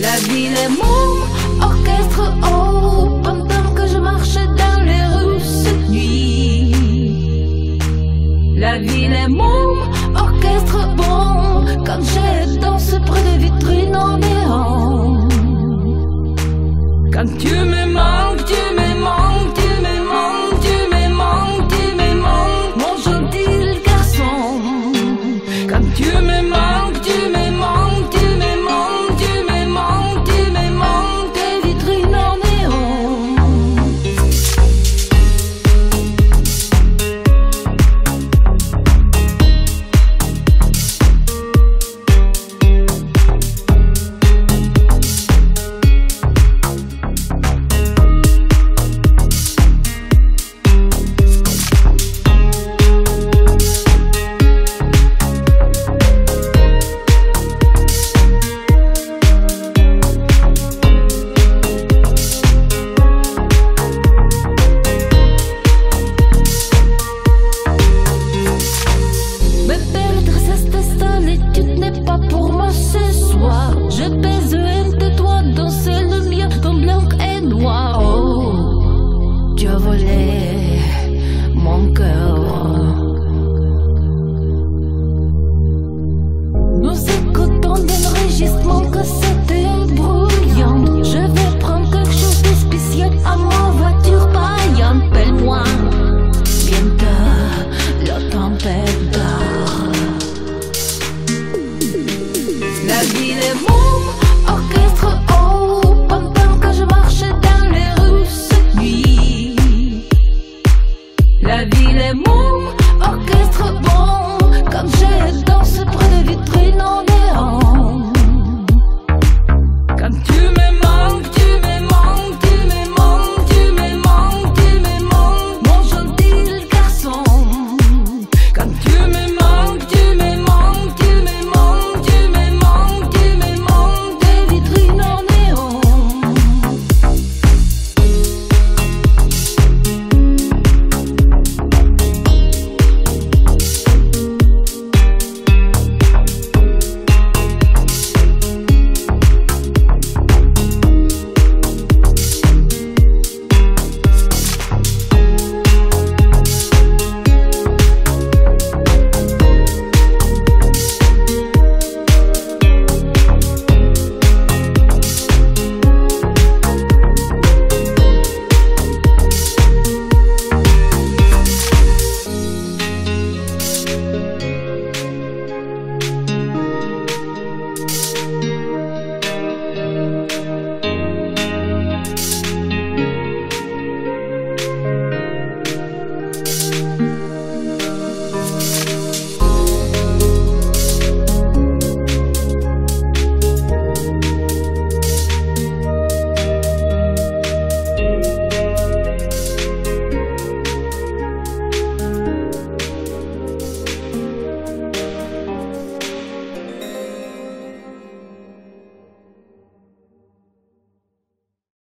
La ville est mon orchestre haut pendant que je marche dans les rues cette nuit. La ville est mon orchestre bon quand je danse près de vitrines en néant. Quand tu